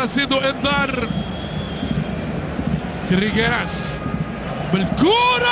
رصيده إنذار كريجيراس بالكورة.